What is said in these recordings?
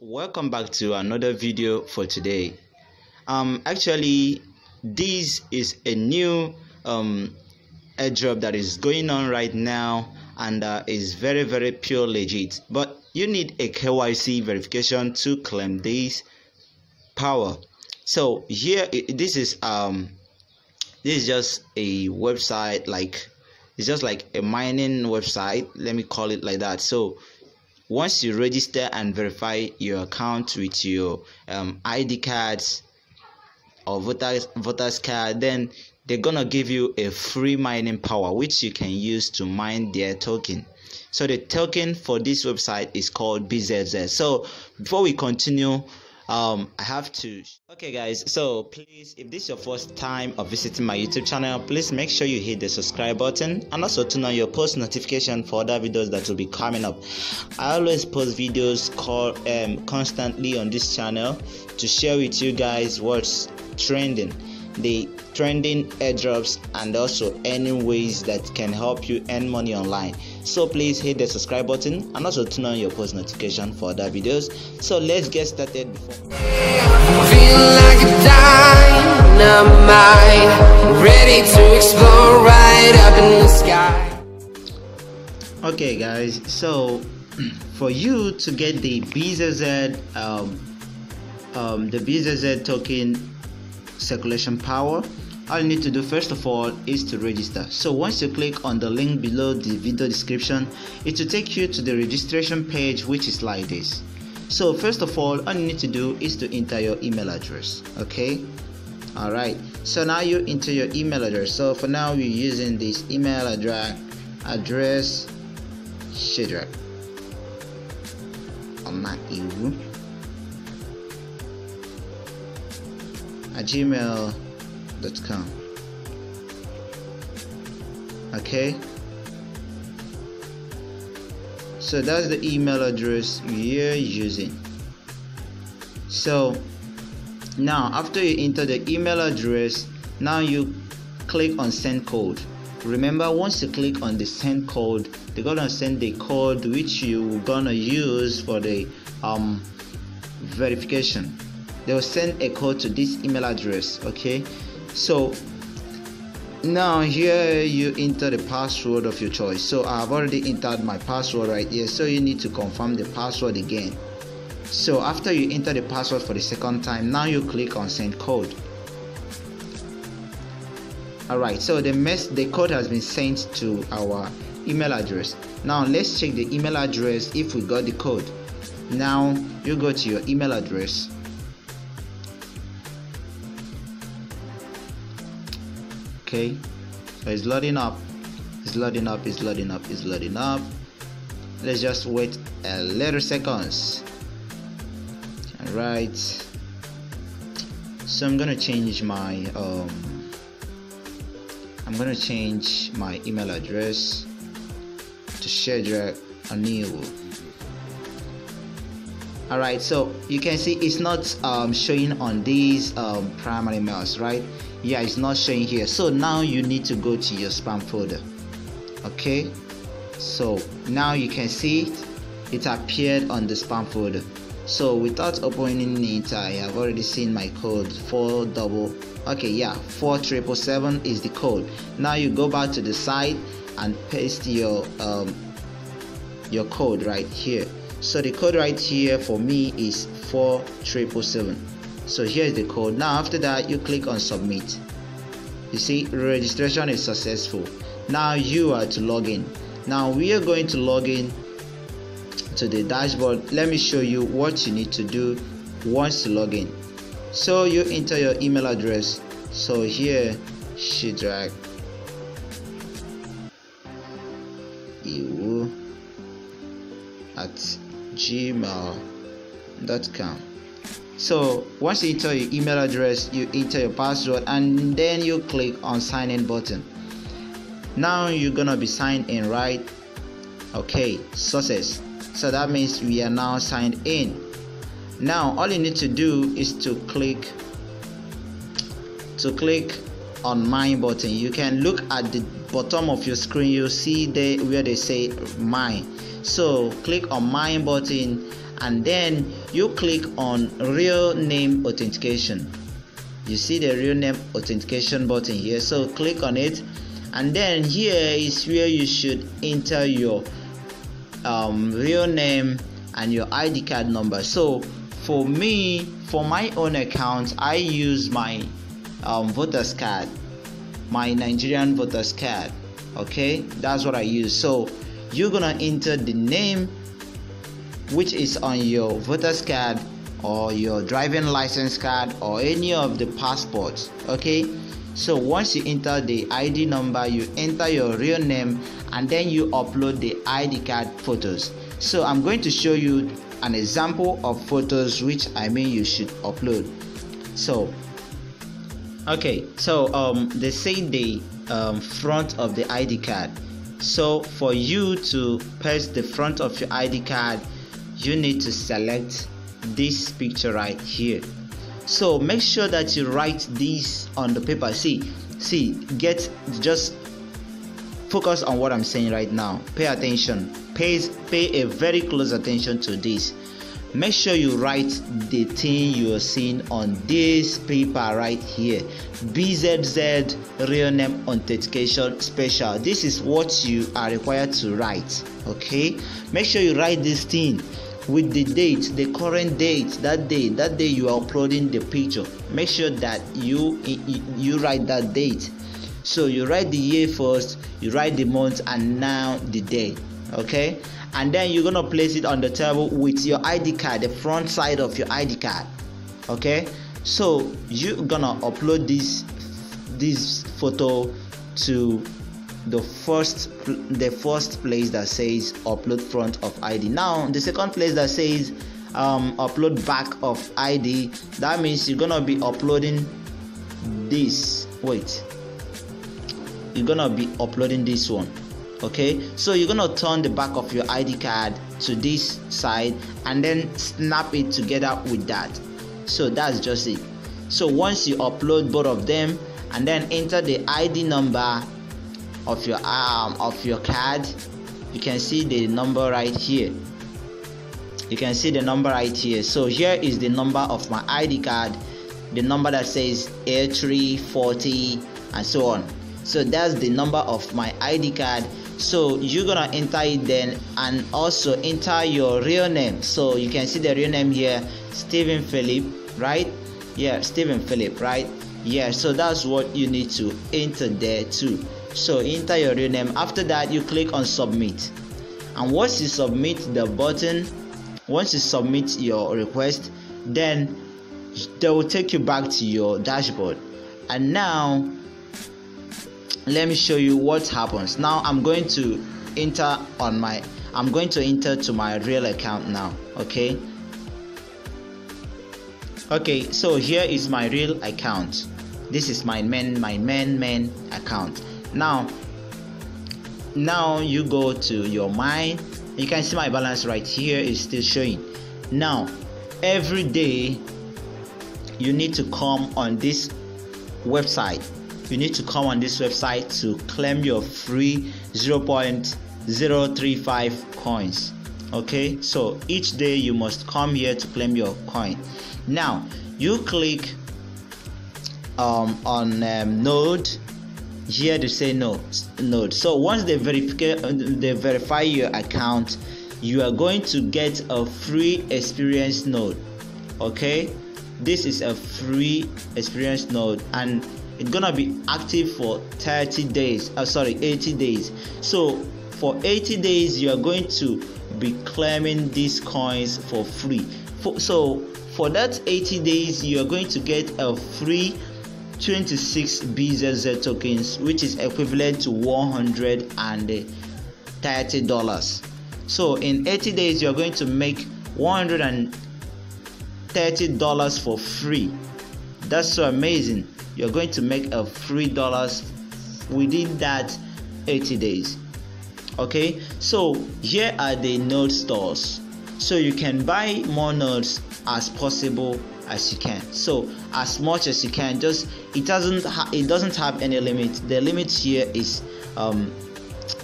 welcome back to another video for today. Um actually this is a new um airdrop that is going on right now and uh, is very very pure legit. But you need a kyc verification to claim this power. So here this is um this is just a website like it's just like a mining website let me call it like that. So once you register and verify your account with your um, id cards or voters voters card then they're gonna give you a free mining power which you can use to mine their token. So the token for this website is called bzz so before we continue um i have to okay guys so please if this is your first time of visiting my youtube channel please make sure you hit the subscribe button and also turn on your post notification for other videos that will be coming up. I always post videos call um constantly on this channel to share with you guys what's trending the trending airdrops and also any ways that can help you earn money online so please hit the subscribe button and also turn on your post notification for other videos so let's get started before like a dynamite, ready to explode right up in the sky. okay guys so for you to get the bzz um, um, the bzz token circulation power all you need to do first of all is to register. So once you click on the link below the video description it will take you to the registration page which is like this. So first of all all you need to do is to enter your email address okay? All right. So now you enter your email address. So for now we're using this email address address Shadrach at gmail.com okay. So that's the email address you're using. So now after you enter the email address now you click on send code. Remember once you click on the send code they're gonna send the code which you're gonna use for the um verification. They will send a code to this email address okay so now here you enter the password of your choice. So i've already entered my password right here. So you need to confirm the password again. So after you enter the password for the second time now you click on send code. All right so the mess the code has been sent to our email address. Now let's check the email address if we got the code. Now you go to your email address okay? So it's loading up it's loading up it's loading up it's loading up. Let's just wait a little seconds. All right so i'm gonna change my um i'm gonna change my email address to Shadrach Aniwu all right so you can see it's not um, showing on these um, primary mails right yeah it's not showing here. So now you need to go to your spam folder. Okay? So now you can see it, it appeared on the spam folder. So without opening it i have already seen my code. 4 double okay yeah 4 triple seven is the code. Now you go back to the site and paste your um, your code right here. So the code right here for me is 4 triple seven so here's the code. Now after that you click on submit. You see registration is successful. Now you are to log in. Now we are going to log in to the dashboard. Let me show you what you need to do once you log in. So you enter your email address. So here Shadrach Iwu at gmail.com so once you enter your email address you enter your password and then you click on sign in button. Now you're gonna be signed in right? Okay success. So that means we are now signed in. Now all you need to do is to click to click on mine button. You can look at the bottom of your screen. You see there where they say mine. So click on mine button and then you click on real name authentication. You see the real name authentication button here so click on it. And then here is where you should enter your um, real name and your id card number. So for me for my own account i use my um, voters card my nigerian voters card okay? That's what i use. So you're gonna enter the name which is on your voters card or your driving license card or any of the passports okay? So once you enter the id number you enter your real name and then you upload the id card photos. So i'm going to show you an example of photos which i mean you should upload. So okay so um they say the um, front of the id card. So for you to paste the front of your id card you need to select this picture right here. So make sure that you write this on the paper. See see get just focus on what i'm saying right now. Pay attention. Pay pay a very close attention to this. Make sure you write the thing you are seeing on this paper right here. Bzz real name authentication special. This is what you are required to write okay? Make sure you write this thing with the date the current date that day that day you are uploading the picture. Make sure that you you write that date. So you write the year first you write the month and now the day okay? And then you're gonna place it on the table with your id card the front side of your id card okay? So you're gonna upload this this photo to the first the first place that says upload front of id now the second place that says um, upload back of id that means you're gonna be uploading this wait. You're gonna be uploading this one okay? So you're gonna turn the back of your id card to this side and then snap it together with that. So that's just it. So once you upload both of them and then enter the id number of your arm um, of your card you can see the number right here. You can see the number right here. So here is the number of my id card the number that says a340 and so on. So that's the number of my id card. So you're gonna enter it then and also enter your real name. So you can see the real name here stephen philip right? Yeah stephen philip right? Yeah so that's what you need to enter there too so enter your real name. After that you click on submit. And once you submit the button once you submit your request then they will take you back to your dashboard. And now let me show you what happens. Now i'm going to enter on my i'm going to enter to my real account now okay? Okay so here is my real account. This is my main my main main account now now you go to your mind you can see my balance right here is still showing. Now every day you need to come on this website. You need to come on this website to claim your free 0.035 coins. Okay? So each day you must come here to claim your coin. Now you click um, on um, node here to say no node so once they verify they verify your account you are going to get a free experience node okay? This is a free experience node and it's gonna be active for 30 days uh, sorry 80 days. So for 80 days you are going to be claiming these coins for free. For, so for that 80 days you are going to get a free 26 BZZ tokens, which is equivalent to 130 dollars. So in 80 days, you're going to make 130 dollars for free. That's so amazing. You're going to make a free dollars within that 80 days. Okay, so here are the node stores. So you can buy more nodes as possible as you can. So as much as you can just it doesn't ha- it doesn't have any limit. The limit here is um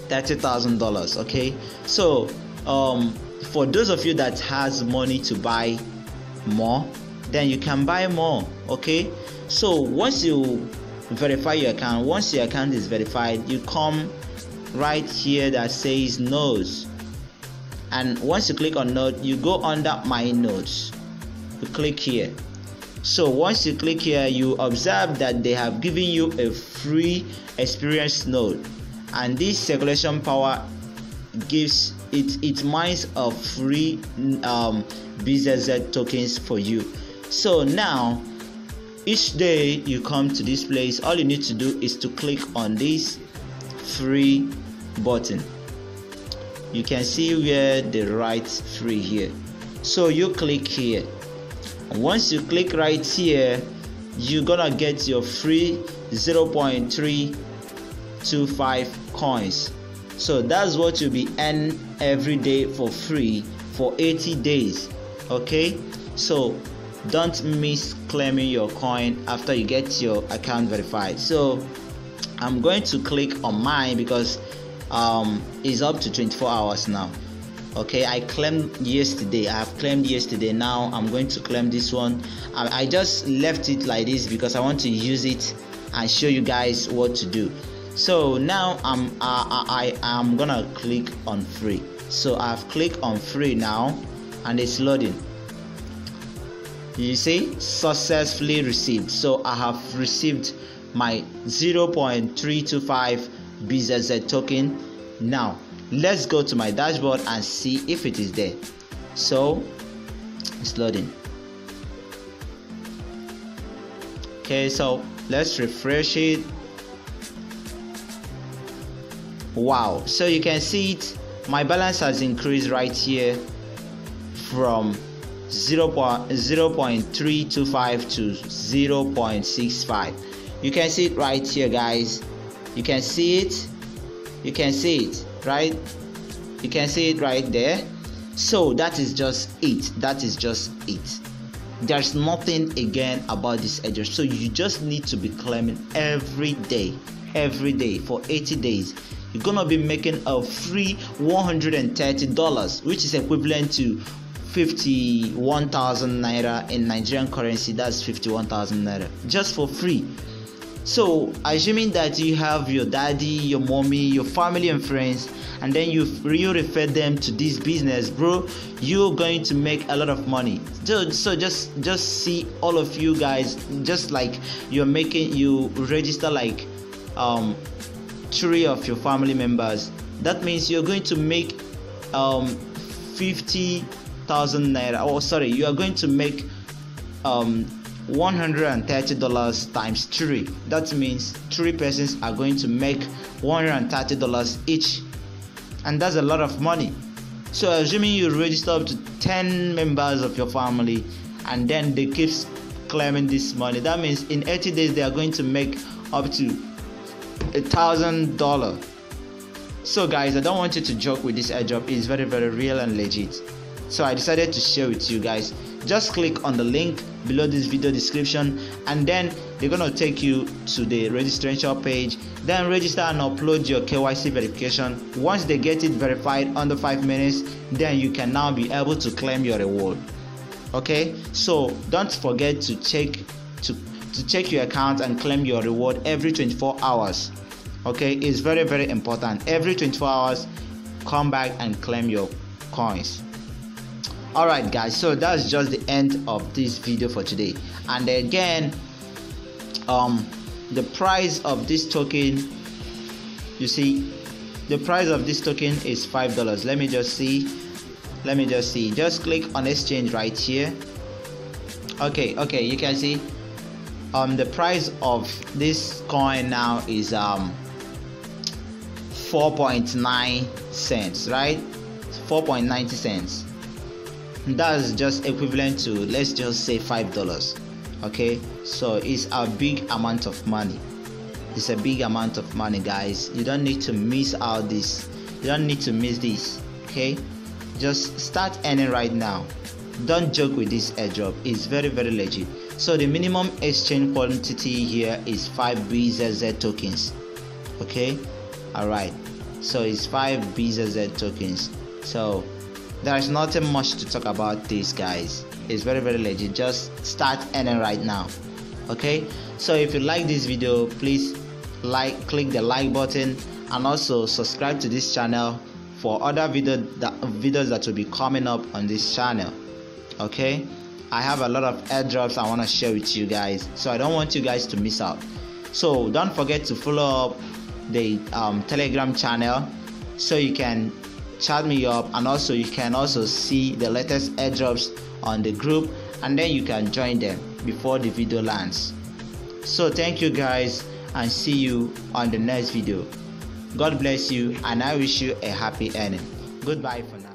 thirty thousand dollars okay? So um for those of you that has money to buy more then you can buy more okay? So once you verify your account once your account is verified you come right here that says nodes and once you click on node you go under my nodes click here. So once you click here you observe that they have given you a free experience node. And this circulation power gives it it mines a free um, BZZ tokens for you. So now each day you come to this place all you need to do is to click on this free button. You can see where the right free here. So you click here once you click right here you're gonna get your free 0.325 coins. So that's what you'll be earning every day for free for 80 days okay? So don't miss claiming your coin after you get your account verified. So i'm going to click on mine because um, it's up to 24 hours now okay i claimed yesterday. I have claimed yesterday. Now i'm going to claim this one. I, I just left it like this because i want to use it and show you guys what to do. So now i'm uh, i am gonna click on free. So i've clicked on free now and it's loading. You see? Successfully received. So i have received my 0.325 bzz token now let's go to my dashboard and see if it is there. So it's loading. Okay so let's refresh it. Wow so you can see it. My balance has increased right here from 0. 0.325 to 0.65 you can see it right here guys. You can see it. You can see it right? You can see it right there. So that is just it. That is just it. There's nothing again about this edge so you just need to be claiming every day every day for 80 days. You're gonna be making a free $130 which is equivalent to 51,000 naira in Nigerian currency. That's 51,000 naira just for free so assuming that you have your daddy your mommy your family and friends and then you you refer them to this business bro you're going to make a lot of money. So, so just just see all of you guys just like you're making you register like um three of your family members. That means you're going to make um 50,000 naira. Oh sorry you are going to make um $130 times 3 that means 3 persons are going to make $130 each. And that's a lot of money. So assuming you register up to 10 members of your family and then they keep claiming this money that means in 80 days they are going to make up to a thousand dollar so guys i don't want you to joke with this airdrop. It's very very real and legit. So i decided to share with you guys just click on the link below this video description and then they're gonna take you to the registration page. Then register and upload your KYC verification. Once they get it verified under 5 minutes then you can now be able to claim your reward. Okay? So don't forget to check to to check your account and claim your reward every 24 hours. Okay? It's very very important. Every 24 hours come back and claim your coins alright guys so that's just the end of this video for today. And again um the price of this token you see the price of this token is five dollars. Let me just see. Let me just see. Just click on exchange right here. Okay okay you can see. Um the price of this coin now is um 4.9 cents right? 4.90 cents that's just equivalent to let's just say five dollars okay? So it's a big amount of money. It's a big amount of money guys. You don't need to miss out this. You don't need to miss this okay? Just start earning right now. Don't joke with this airdrop. It's very very legit. So the minimum exchange quantity here is 5 bzz tokens okay? All right. So it's 5 bzz tokens. So there is nothing much to talk about this guys. It's very very legit. Just start earning right now okay? So if you like this video please like click the like button and also subscribe to this channel for other video that, videos that will be coming up on this channel okay? I have a lot of airdrops i want to share with you guys so i don't want you guys to miss out. So don't forget to follow up the um, telegram channel so you can chat me up and also you can also see the latest airdrops on the group and then you can join them before the video lands. So thank you guys and see you on the next video. God bless you and i wish you a happy ending goodbye for now